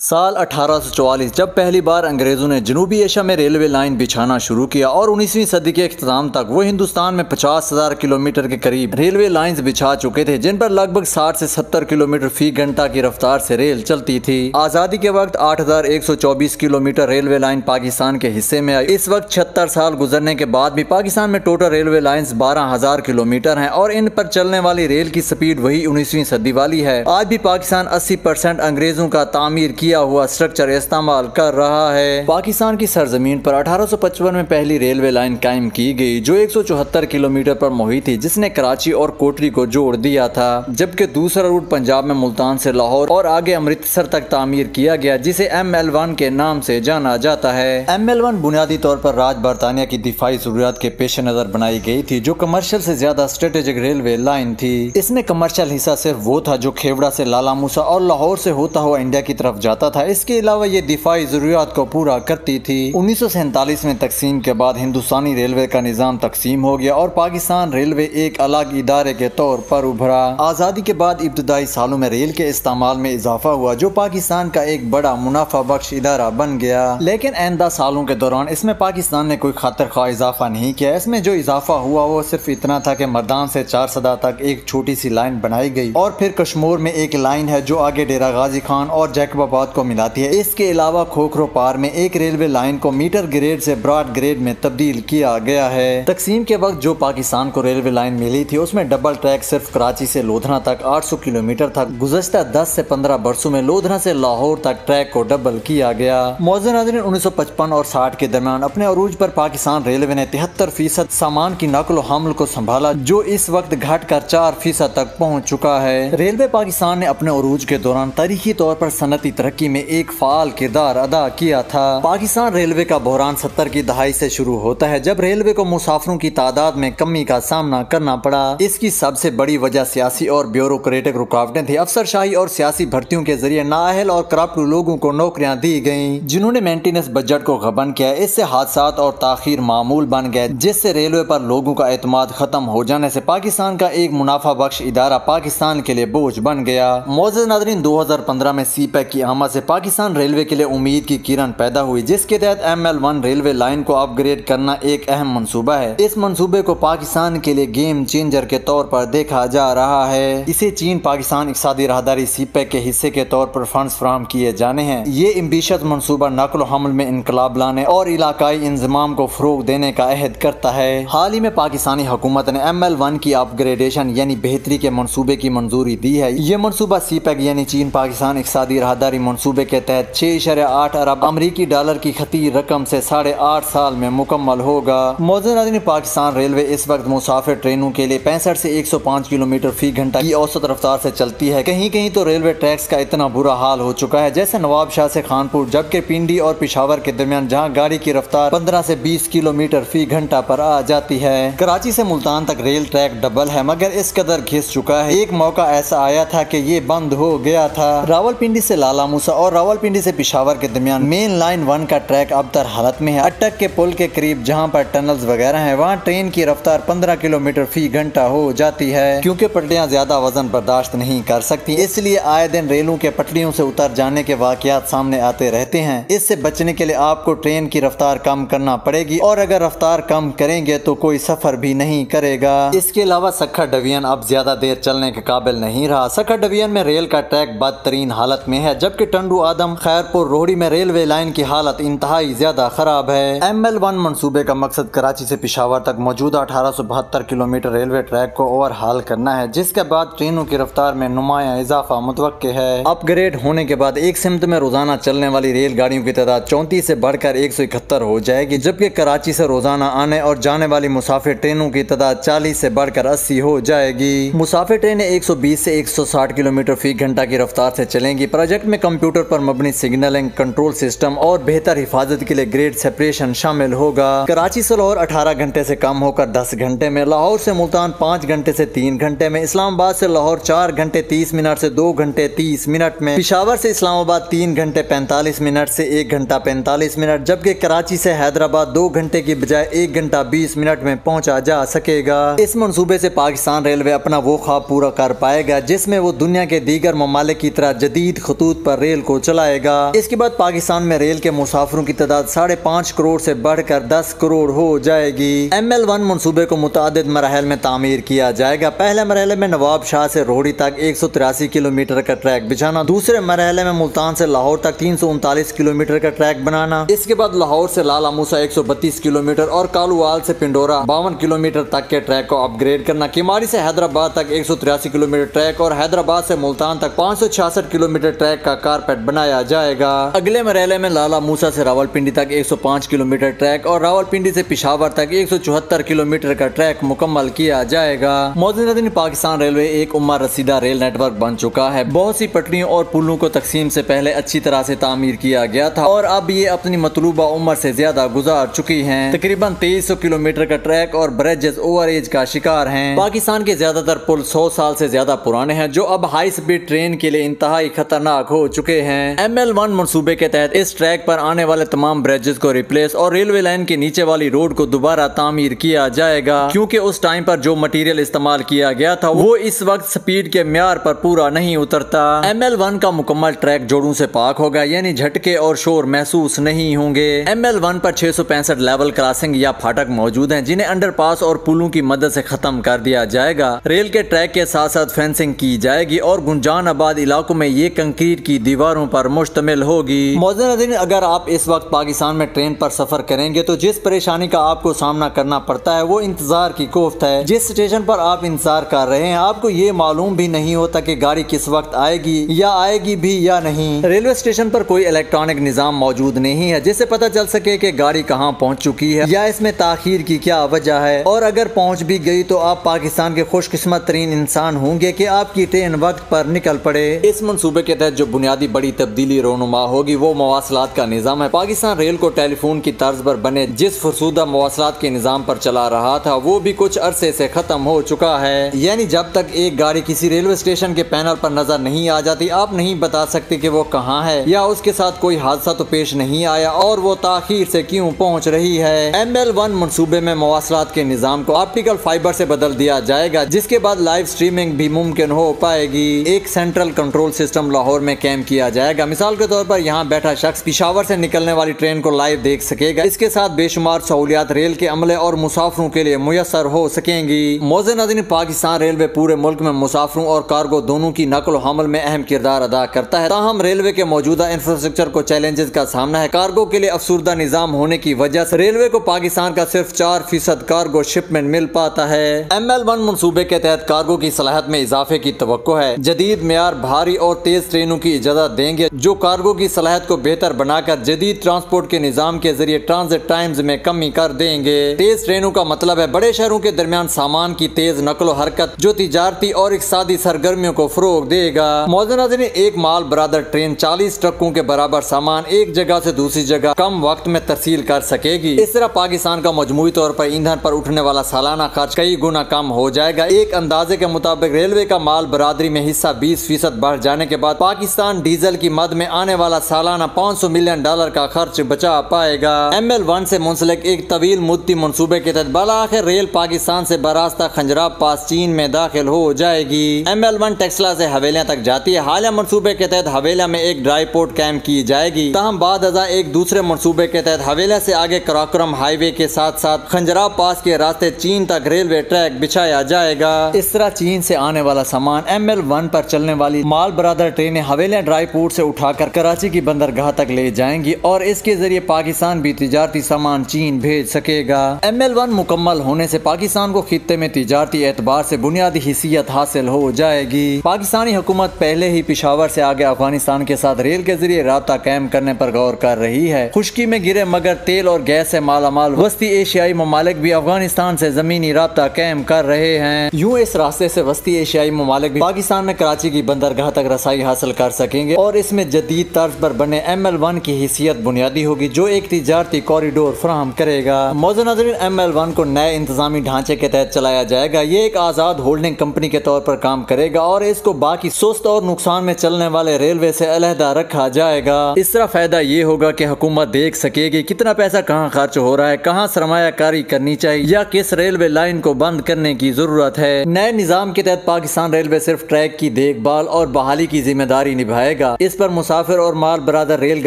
سال اٹھارہ سو چوالیس، جب پہلی بار انگریزوں نے جنوبی ایشیا میں ریلوے لائن بچھانا شروع کیا اور انیسویں صدی کے اختتام تک وہ ہندوستان میں پچاس ہزار کلومیٹر کے قریب ریلوے لائنز بچھا چکے تھے، جن پر لگ بھگ ساٹھ سے ستر کلومیٹر فی گھنٹہ کی رفتار سے ریل چلتی تھی۔ آزادی کے وقت آٹھ ہزار ایک سو چوبیس کلومیٹر ریلوے لائن پاکستان کے حصے میں آئی۔ اس وقت چھتر سال گزرنے کے بعد بھی پاکستان میں ٹوٹل ریلوے لائنز بارہ ہزار کلومیٹر ہیں اور ان پر چلنے والی ریل کی سپیڈ وہی انیسویں صدی والی ہے۔ آج بھی پاکستان اسی پرسنٹ انگریزوں کا تعمیر کی کیا ہوا؟ اسٹرکچر استعمال کر رہا ہے۔ پاکستان کی سرزمین پر اٹھارہ سو پچپن میں پہلی ریلوے لائن قائم کی گئی، جو ایک سو چوہتر کلومیٹر پر محیط تھی، جس نے کراچی اور کوٹری کو جوڑ دیا تھا۔ جبکہ دوسرا روٹ پنجاب میں ملتان سے لاہور اور آگے امرتسر تک تعمیر کیا گیا، جسے ایم ایل ون کے نام سے جانا جاتا ہے۔ ایم ایل ون بنیادی طور پر راج برطانیہ کی دفاعی ضروریات کے پیش نظر بنائی گئی تھی، جو کمرشل سے زیادہ اسٹریٹجک ریلوے لائن تھی۔ اس میں کمرشل حصہ صرف وہ تھا جو کھیوڑا سے لالا موسا اور لاہور سے ہوتا ہوا انڈیا کی طرف جاتا تھا۔ اس کے علاوہ یہ دفاعی ضروریات کو پورا کرتی تھی۔ انیس سو سینتالیس میں تقسیم کے بعد ہندوستانی ریلوے کا نظام تقسیم ہو گیا اور پاکستان ریلوے ایک الگ ادارے کے طور پر ابھرا۔ آزادی کے بعد ابتدائی سالوں میں ریل کے استعمال میں اضافہ ہوا، جو پاکستان کا ایک بڑا منافع بخش ادارہ بن گیا۔ لیکن آئندہ سالوں کے دوران اس میں پاکستان نے کوئی خاطر خواہ اضافہ نہیں کیا۔ اس میں جو اضافہ ہوا، وہ صرف اتنا تھا کہ مردان سے چار صدا تک ایک چھوٹی سی لائن بنائی گئی۔ اور پھر کشمور میں ایک لائن ہے جو آگے ڈیرا غازی خان اور جیکب آباد کو ملاتی ہے۔ اس کے علاوہ کھوکھرو پار میں ایک ریلوے لائن کو میٹر گریڈ سے براڈ گریڈ میں تبدیل کیا گیا ہے۔ تقسیم کے وقت جو پاکستان کو ریلوے لائن ملی تھی، اس میں ڈبل ٹریک صرف کراچی سے لودھنا تک آٹھ سو کلومیٹر تک گزشتہ دس سے پندرہ برسوں میں لودھنا سے لاہور تک ٹریک کو ڈبل کیا گیا۔ موزن ناظرین، انیس سو پچپن اور ساٹھ کے درمیان اپنے عروج پر پاکستان ریلوے نے تہتر فیصد سامان کی نقل و حمل کو سنبھالا، جو اس وقت گھٹ کر چار فیصد تک پہنچ چکا ہے۔ ریلوے پاکستان نے اپنے عروج کے دوران تاریخی طور پر صنعتی ترقی میں ایک فعال کردار ادا کیا تھا۔ پاکستان ریلوے کا بحران ستر کی دہائی سے شروع ہوتا ہے، جب ریلوے کو مسافروں کی تعداد میں کمی کا سامنا کرنا پڑا۔ اس کی سب سے بڑی وجہ سیاسی اور بیوروکریٹک رکاوٹیں تھیں۔ افسر شاہی اور سیاسی بھرتیوں کے ذریعے نااہل اور کرپٹ لوگوں کو نوکریاں دی گئیں، جنہوں نے مینٹیننس بجٹ کو غبن کیا۔ اس سے حادثات اور تاخیر معمول بن گئے، جس سے ریلوے پر لوگوں کا اعتماد ختم ہو جانے سے پاکستان کا ایک منافع بخش ادارہ پاکستان کے لیے بوجھ بن گیا۔ موزز ناظرین، دو ہزار پندرہ میں سی پیک کی آمد سے پاکستان ریلوے کے لیے امید کی کرن پیدا ہوئی، جس کے تحت M L one railway line کو اپ گریڈ کرنا ایک اہم منصوبہ ہے۔ اس منصوبے کو پاکستان کے لیے گیم چینجر کے طور پر دیکھا جا رہا ہے۔ اسے چین، پاکستان اقتصادی راہداری سی پیک کے حصے کے طور پر فنڈز فراہم کیے جانے ہیں۔ یہ امبیشت منصوبہ نقل و حمل میں انقلاب لانے اور علاقائی انضمام کو فروغ دینے کا عہد کرتا ہے۔ حال ہی میں پاکستانی حکومت نے ایم ایل ون کی اپ گریڈیشن یعنی بہتری کے منصوبے کی منظوری دی ہے۔ یہ منصوبہ سی پیک یعنی چین، پاکستان اقتصادی راہداری منصوبے کے تحت چھ اشارہ آٹھ ارب امریکی ڈالر کی خطیر رقم سے ساڑھے آٹھ سال میں مکمل ہوگا۔ موزن ناظرین پاکستان ریلوے اس وقت مسافر ٹرینوں کے لیے پینسٹھ سے ایک سو پانچ کلومیٹر فی گھنٹہ کی اوسط رفتار سے چلتی ہے۔ کہیں کہیں تو ریلوے ٹریکس کا اتنا برا حال ہو چکا ہے جیسے نواب شاہ سے خانپور جبکہ پنڈی اور پشاور کے درمیان جہاں گاڑی کی رفتار پندرہ سے بیس کلومیٹر فی گھنٹہ پر آ جاتی ہے۔ کراچی سے ملتان تک ریل ٹریک ڈبل ہے، مگر اس قدر گھس چکا ہے۔ ایک موقع ایسا آیا تھا کہ یہ بند ہو گیا تھا۔ راول پنڈی سے لالا موسا اور راول پنڈی سے پشاور کے درمیان مین لائن ون کا ٹریک اب تر حالت میں ہے۔ اٹک کے پل کے قریب جہاں پر ٹنلز وغیرہ ہیں، وہاں ٹرین کی رفتار پندرہ کلومیٹر فی گھنٹہ ہو جاتی ہے۔ کیونکہ پٹریاں زیادہ وزن برداشت نہیں کر سکتی، اس لیے آئے دن ریلوں کے پٹریوں سے اتر جانے کے واقعات سامنے آتے رہتے ہیں۔ اس سے بچنے کے لیے آپ کو ٹرین کی رفتار کم کرنا پڑے گی اور اگر رفتار کم کریں گے تو کوئی سفر بھی نہیں کرے گا۔ اس کے علاوہ سکھا ڈویژن اب زیادہ دیر چلنے کے قابل نہیں رہا۔ سکھا ڈویژن میں ریل کا ٹریک بدترین حالت میں ہے، جبکہ ٹنڈو آدم خیرپور روہڑی میں ریلوے لائن کی حالت انتہائی زیادہ خراب ہے۔ ایم ایل ون منصوبے کا مقصد کراچی سے پشاور تک موجودہ اٹھارہ سو بہتر کلومیٹر ریلوے ٹریک کو اوور ہال کرنا ہے، جس کے بعد ٹرینوں کی رفتار میں نمایاں اضافہ متوقع ہے۔ اپ گریڈ ہونے کے بعد ایک سمت میں روزانہ چلنے والی ریل گاڑیوں کی تعداد چونتیس سے بڑھ کر ایک سو اکہتر ہو جائے گی، جبکہ کراچی سے روزانہ آنے اور جانے والی مسافر ٹرینوں کی تعداد چالیس سے بڑھ کر اسی ہو جائے گی۔ مسافر ٹرینیں ایک سو بیس سے ایک سو ساٹھ کلومیٹر فی گھنٹہ کی رفتار سے چلیں گی۔ پروجیکٹ میں کمپیوٹر پر مبنی سگنلنگ کنٹرول سسٹم اور بہتر حفاظت کے لیے گریڈ سپریشن شامل ہوگا۔ کراچی سے لاہور اٹھارہ گھنٹے سے کم ہو کر دس گھنٹے میں، لاہور سے ملتان پانچ گھنٹے سے تین گھنٹے میں، اسلام آباد سے لاہور چار گھنٹے تیس منٹ سے دو گھنٹے تیس منٹ میں، پشاور سے اسلام آباد تین گھنٹے پینتالیس منٹ سے ایک گھنٹہ پینتالیس منٹ، جبکہ کراچی سے حیدرآباد دو گھنٹے کی بجائے ایک گھنٹہ بیس منٹ میں پہنچا جا سکے گا۔ اس منصوبے سے پاکستان ریلوے اپنا وہ خواب پورا کر پائے گا، جس میں وہ دنیا کے دیگر ممالک کی طرح جدید خطوط پر ریل کو چلائے گا۔ اس کے بعد پاکستان میں ریل کے مسافروں کی تعداد ساڑھے پانچ کروڑ سے بڑھ کر دس کروڑ ہو جائے گی۔ ایم ایل ون منصوبے کو متعدد مراحل میں تعمیر کیا جائے گا۔ پہلے مرحلے میں نواب شاہ سے روڑی تک ایک سو تراسی کلو میٹر کا ٹریک بچھانا۔ دوسرے مرحلے میں ملتان سے لاہور تک تین سو انتالیس کلو میٹر کا ٹریک بنانا۔ اس کے بعد لاہور سے لالا موسا ایک سو بتیس کلو میٹر اور کالوال سے پنڈورا باون کلو میٹر تک کے ٹریک کو اپ گریڈ کرنا۔ کیماری سے حیدرآباد تک ایک سو تراسی کلو میٹر ٹریک اور حیدرآباد سے ملتان تک پانچ سو چھیاسٹھ کلو میٹر ٹریک کا کارپیٹ بنایا جائے گا۔ اگلے مرحلے میں لالا موسا سے راول پنڈی تک ایک سو پانچ کلو میٹر ٹریک اور راول پنڈی سے پشاور تک ایک سو چوہتر کلو میٹر کا ٹریک مکمل کیا جائے گا۔ موجودہ دن پاکستان ریلوے ایک عمر رسیدہ ریل نیٹ ورک بن چکا ہے۔ بہت سی پٹریوں اور پلوں کو تقسیم سے پہلے اچھی طرح سے تعمیر کیا گیا تھا اور اب یہ اپنی مطلوبہ عمر سے زیادہ گزار چکی ہیں۔ تقریباً تیئیس سو کلو میٹر کا ٹریک اور بریجز اوور ایج کا شکار ہیں۔ پاکستان کے زیادہ تر پل سو سال سے زیادہ پرانے ہیں جو اب ہائی سپیڈ ٹرین کے لیے انتہائی خطرناک ہو چکے ہیں۔ ایم ایل ون منصوبے کے تحت اس ٹریک پر آنے والے تمام بریجز کو ریپلیس اور ریلوے لائن کے نیچے والی روڈ کو دوبارہ تعمیر کیا جائے گا۔ کیونکہ اس ٹائم پر جو مٹیریل استعمال کیا گیا تھا، وہ اس وقت سپیڈ کے معیار پر پورا نہیں اترتا۔ ایم ایل ون کا مکمل ٹریک جوڑوں سے پاک ہوگا یعنی جھٹکے اور شور محسوس نہیں ہوں گے۔ ایم ایل ون پر چھ سو پینسٹھ لیول کراسنگ یا پھاٹک موجود ہیں، جنہیں انڈر پاس اور پلوں کی مدد سے ختم کر دیا جائے گا۔ ریل کے ٹریک کے ساتھ ساتھ فینسنگ کی جائے گی اور گنجان آباد علاقوں میں یہ کنکریٹ کی دیواروں پر مشتمل ہوگی۔ موزن اگر آپ اس وقت پاکستان میں ٹرین پر سفر کریں گے تو جس پریشانی کا آپ کو سامنا کرنا پڑتا ہے وہ انتظار کی کوفت ہے۔ جس اسٹیشن پر آپ انتظار کر رہے ہیں آپ کو یہ معلوم بھی نہیں ہوتا کہ گاڑی کس وقت آئے گی یا آئے گی بھی یا نہیں۔ ریلوے اسٹیشن پر کوئی الیکٹرانک نظام موجود نہیں ہے جس سے پتہ چل سکے کہ گاڑی کہاں پہنچ چکی ہے یا اس میں تاخیر کی کیا وجہ ہے۔ اور اگر پہنچ بھی گئی تو آپ پاکستان کے خوش قسمت ترین انسان ہوں گے کہ آپ کی ٹرین وقت پر نکل پڑے۔ اس منصوبے کے تحت جو بنیادی بڑی تبدیلی رونما ہوگی، وہ مواصلات کا نظام ہے۔ پاکستان ریل کو ٹیلی فون کی طرز پر بنے جس فرسودہ مواصلات کے نظام پر چلا رہا تھا، وہ بھی کچھ عرصے سے ختم ہو چکا ہے۔ یعنی جب تک ایک گاڑی کسی ریلوے اسٹیشن کے پینل پر نظر نہیں آ جاتی، آپ نہیں بتا سکتے کہ وہ کہاں ہے یا اس کے ساتھ کوئی حادثہ تو پیش نہیں آیا اور وہ تاخیر سے کیوں پہنچ رہی ہے۔ ایم ایل ون منصوبے میں مواصلات کے نظام کو آپٹیکل فائبر سے بدل دیا جائے گا، جس کے بعد لائیو سٹریمنگ بھی ممکن ہو پائے گی۔ ایک سینٹرل کنٹرول سسٹم لاہور میں کیم کیا جائے گا۔ مثال کے طور پر یہاں بیٹھا شخص پشاور سے نکلنے والی ٹرین کو لائیو دیکھ سکے گا۔ اس کے ساتھ بے شمار سہولیات ریل کے عملے اور مسافروں کے لیے میسر ہو سکیں گی۔ موزے نظر پاکستان ریلوے پورے ملک میں مسافروں اور کارگو دونوں کی نقل و حمل میں اہم کردار ادا کرتا ہے۔ تاہم، ریلوے کے موجودہ انفراسٹرکچر کو چیلنجز کا سامنا ہے۔ کارگو کے لیے افسردہ نظام ہونے کی وجہ سے ریلوے کو پاکستان کا صرف چار فیصد کارگو شپمنٹ مل پاتا ہے۔ ایم ایل ون منصوبے کے تحت کارگو کی صلاحیت میں اضافے کی توقع ہے۔ جدید معیار، بھاری اور تیز ٹرینوں کی اجازت دیں گے۔ جو کارگو کی صلاحیت کو بہتر بنا کر جدید ٹرانسپورٹ کے نظام کے ذریعے ٹرانزٹ ٹائمز میں کمی کر دیں گے۔ تیز ٹرینوں کا مطلب ہے بڑے شہروں کے درمیان سامان کی تیز نقل و حرکت جو تجارتی اور اقتصادی سرگرمیوں کو فروغ دے گا۔ موزن ایک مال برادر ٹرین چالیس ٹرکوں کے برابر سامان ایک جگہ سے دوسری جگہ کم وقت میں ترسیل کر سکے گی۔ اس طرح پاکستان کا مجموعی طور پر ایندھن پر اٹھنے والا سالانہ خرچ کئی گنا کم ہو جائے گا۔ ایک اندازے کے مطابق ریلوے کا مال برادری میں حصہ بیس فیصد بڑھ جانے کے بعد پاکستان ڈیزل کی مد میں آنے والا سالانہ پانچ سو ملین ڈالر کا خرچ بچا پائے گا۔ ایم ایل ون سے منسلک ایک طویل مدتی منصوبے کے تحت بالآخر ریل پاکستان سے براستہ خنجراب پاس چین میں داخل ہو جائے گی۔ ایم ایل ون ٹیکسلا سے حویلیاں تک جاتی ہے۔ حالیہ منصوبے کے تحت حویلیہ میں ایک ڈرائی پورٹ کیمپ کی جائے گی۔ تاہم بعد ازاں ایک دوسرے منصوبے کے تحت حویلیہ سے آگے کراکرم ہائی وے کے ساتھ ساتھ خنجراب پاس کے راستے چین تک ریلوے ٹریک بچھایا جائے گا۔ اس طرح چین سے آنے والا سامان ایم ایل ون پر چلنے والی مال برادر ٹرینیں حویلیاں ڈرائی پورٹ سے اٹھا کر کراچی کی بندرگاہ تک لے جائیں گی اور اس کے ذریعے پاکستان بھی تجارتی سامان چین بھیج سکے گا۔ ایم ایل ون مکمل ہونے سے پاکستان کو خطے میں تجارتی اعتبار سے بنیادی حیثیت حاصل ہو جائے گی۔ پاکستانی حکومت پہلے ہی پشاور سے آگے افغانستان کے ساتھ ریل کے ذریعے رابطہ قائم کرنے پر غور کر رہی ہے۔ خشکی میں گرے مگر تیل اور گیس سے مالا مال وسطی ایشیائی ممالک بھی افغانستان سے زمینی رابطہ قائم کر رہے ہیں۔ یوں اس راستے سے وسطی ایشیائی ممالک بھی پاکستان میں کراچی کی بندرگاہ تک رسائی حاصل کر سکیں گے۔ اور اس میں جدید طرز پر بنے ایم ایل ون کی حیثیت بنیادی ہوگی، جو ایک تجارتی کوریڈور فراہم کرے گا۔ موزہ نظرین ایم ایل ون کو نئے انتظامی ڈھانچے کے تحت چلایا جائے گا۔ یہ ایک آزاد ہولڈنگ کمپنی کے طور پر کام کرے گا اور اس کو باقی سست اور نقصان میں چلنے والے ریلوے سے علیحدہ رکھا جائے گا۔ اس طرح فائدہ یہ ہوگا کہ حکومت دیکھ سکے گی کتنا پیسہ کہاں خرچ ہو رہا ہے، کہاں سرمایہ کاری کرنی چاہیے یا کس ریلوے لائن کو بند کرنے کی ضرورت ہے۔ نئے نظام کے تحت پاکستان ریلوے صرف ٹریک کی دیکھ بھال اور بحالی کی ذمہ داری نبھائے جائے گا۔ اس پر مسافر اور مال برادر ریل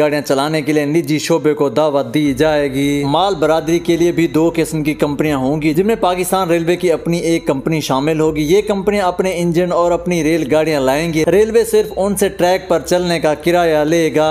گاڑیاں چلانے کے لیے نجی شعبے کو دعوت دی جائے گی۔ مال برادری کے لیے بھی دو قسم کی کمپنیاں ہوں گی، جن میں پاکستان ریلوے کی اپنی ایک کمپنی شامل ہوگی۔ یہ کمپنیاں اپنے انجن اور اپنی ریل گاڑیاں لائیں گی۔ ریلوے صرف ان سے ٹریک پر چلنے کا کرایہ لے گا۔